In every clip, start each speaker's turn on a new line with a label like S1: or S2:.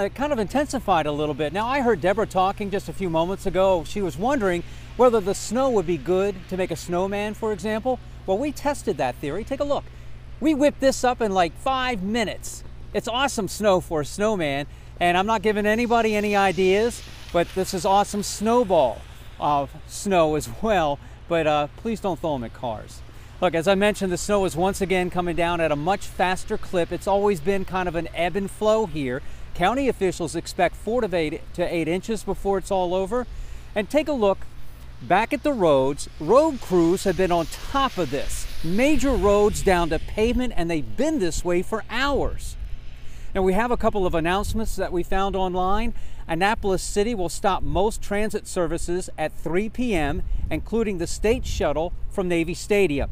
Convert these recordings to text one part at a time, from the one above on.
S1: It kind of intensified a little bit. Now, I heard Deborah talking just a few moments ago. She was wondering whether the snow would be good to make a snowman, for example. Well, we tested that theory. Take a look. We whipped this up in like five minutes. It's awesome snow for a snowman, and I'm not giving anybody any ideas, but this is awesome snowball of snow as well. But uh, please don't throw them at cars. Look, as I mentioned, the snow is once again coming down at a much faster clip. It's always been kind of an ebb and flow here. County officials expect four to eight, to eight inches before it's all over. And take a look back at the roads. Road crews have been on top of this. Major roads down to pavement, and they've been this way for hours. Now, we have a couple of announcements that we found online. Annapolis City will stop most transit services at 3 p.m., including the state shuttle from Navy Stadium.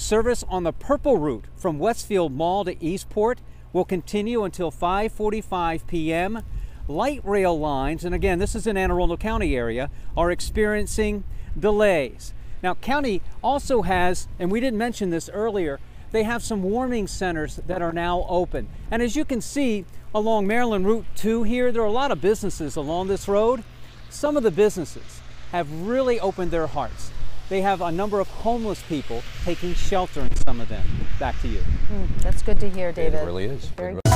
S1: Service on the Purple Route from Westfield Mall to Eastport will continue until 5:45 p.m. Light rail lines, and again, this is in Anne Arundel County area, are experiencing delays. Now, county also has, and we didn't mention this earlier, they have some warming centers that are now open. And as you can see along Maryland Route 2 here, there are a lot of businesses along this road. Some of the businesses have really opened their hearts they have a number of homeless people taking shelter in some of them. Back to you.
S2: Mm, that's good to hear, David.
S3: It really is.
S2: Very